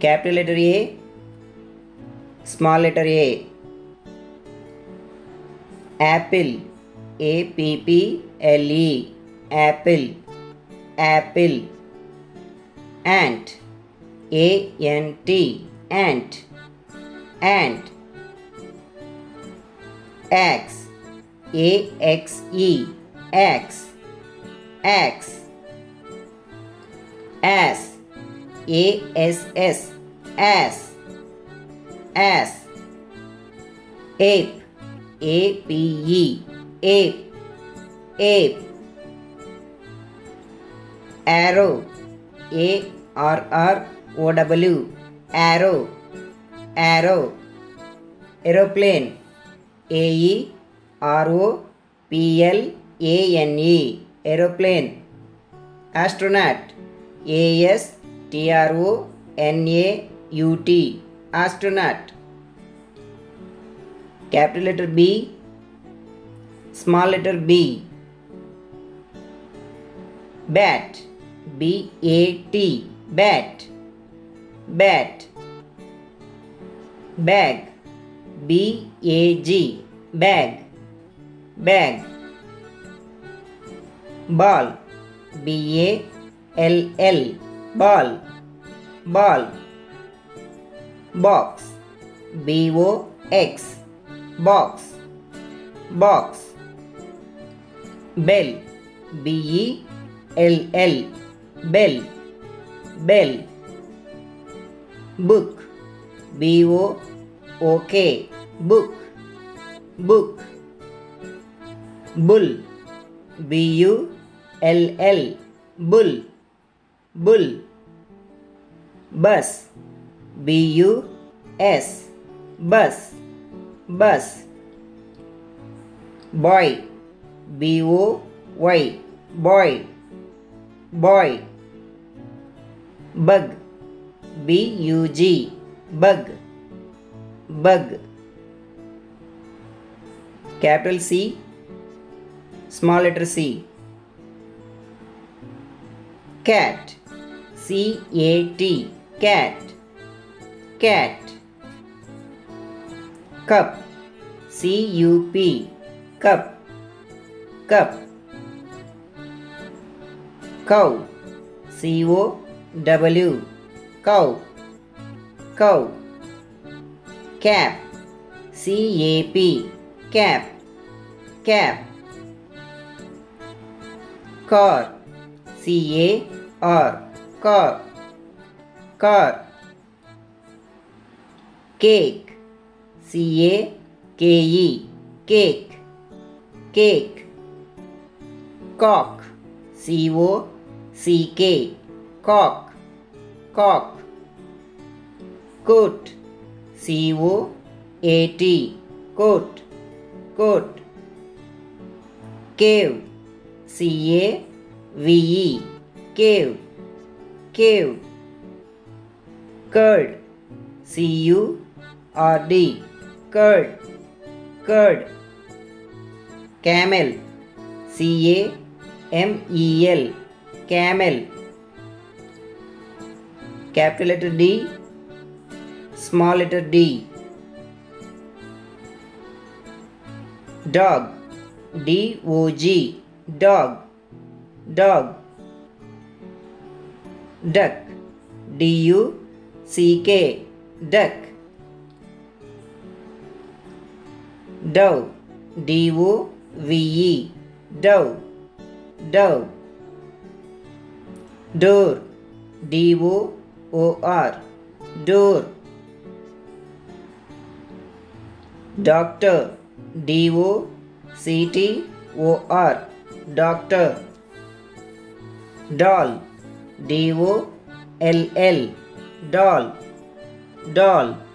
capital letter A, small letter A. Apple, A P P L E, apple, apple. Ant, A N T, ant, ant. Axe, A X E, axe, axe. Ass, A S S, ass, ass. Ape, A P E, ape, ape. Arrow, A R R O W, arrow, arrow. Aeroplane, A E R O P L A N E, aeroplane. Astronaut, A S T R O N A U T, astronaut. Capital letter B, small letter B. Bat, B A T, bat, bat. Bag, B A G, bag, bag. Ball, B A L L, ball, ball. Box, B O X, box, box. Bell, B E L L, bell, bell. Book, B O O K, book, book. Bull, B U L L, bull, bull. Bus, B U S, bus, bus. Boy, B O Y, boy, boy. Bug, B U G, bug, bug. Capital C, small letter C. Cat, C A T, cat, cat. Cup, C U P, cup, cup. Cow, C O W, cow, cow. Cap, C A P, cap, cap. Car, C A R, car, car. Cake, C A K E, cake, cake. Cock, C O C K, cock, cock. Coat, C O A T, coat, coat. Cave, C A V E, cave, cave. Curd, C U R D, curd, curd. Camel, C A M E L, camel. Capital letter D, small letter D. Dog, D O G, dog, dog. Duck, D U C K, duck. Dove, D O V E, dove, dove. Door, D O O R, door. Doctor, D O C T O R, doctor. Doll, D O L L, doll, doll.